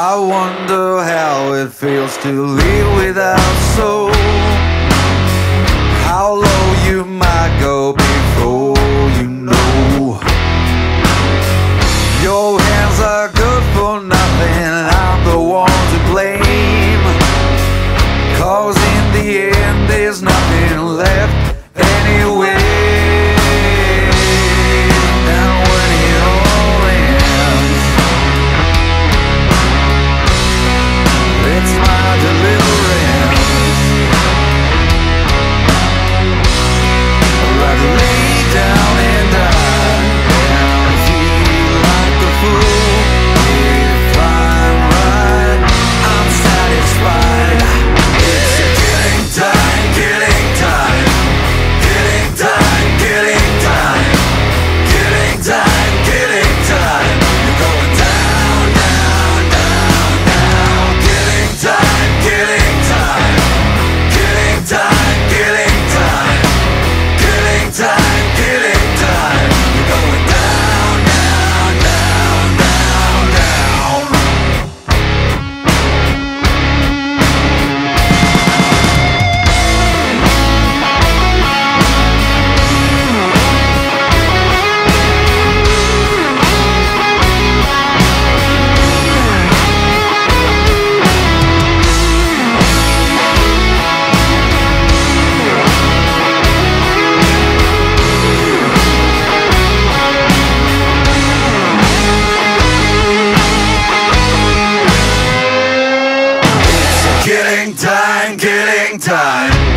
I wonder how it feels to live without soul. How low you might go before you know. Your hands are good for nothing. I'm the one to blame. Cause in the end there's nothing left anyway. Hang time.